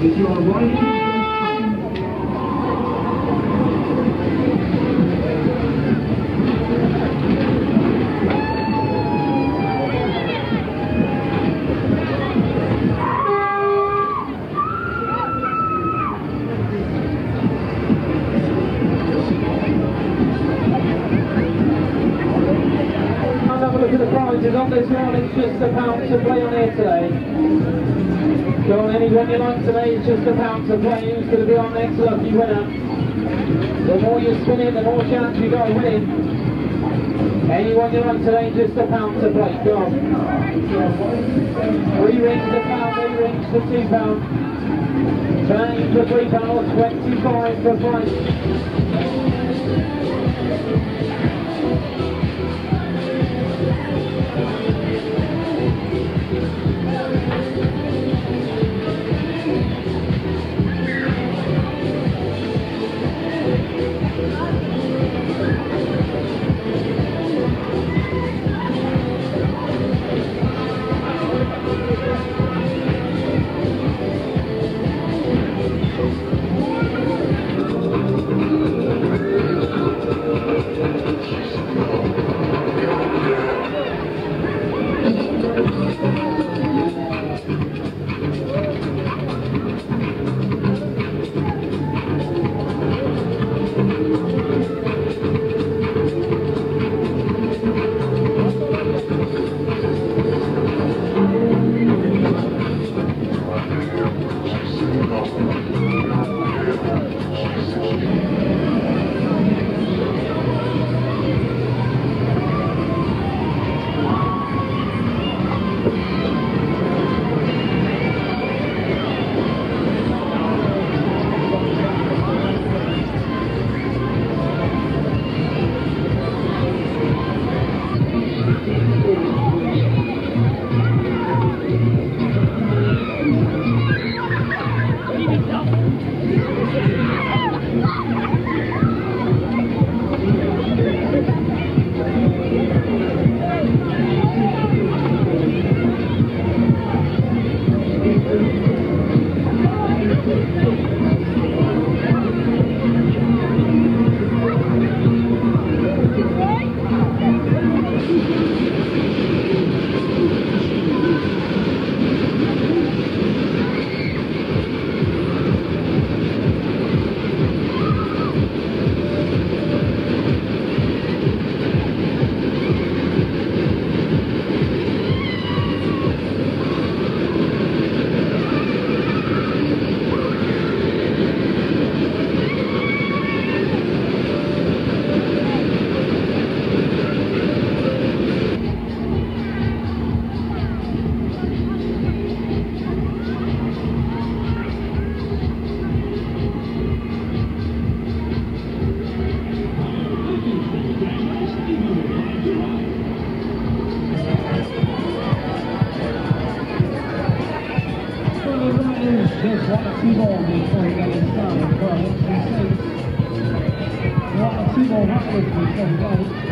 If you are riding for the look at the prizes on this one. It's just a pound to play on here today. Go on, anyone you like today, it's just a pound to play. Who's going to be our next lucky winner? The more you spin it, the more chance you got of winning. Anyone you like today, just a pound to play. Go on. Three rings a pound, eight rings for two pound. Twenty for three pound, twenty-five for five. There's one or two more before we get started. Well, let's. One or two more.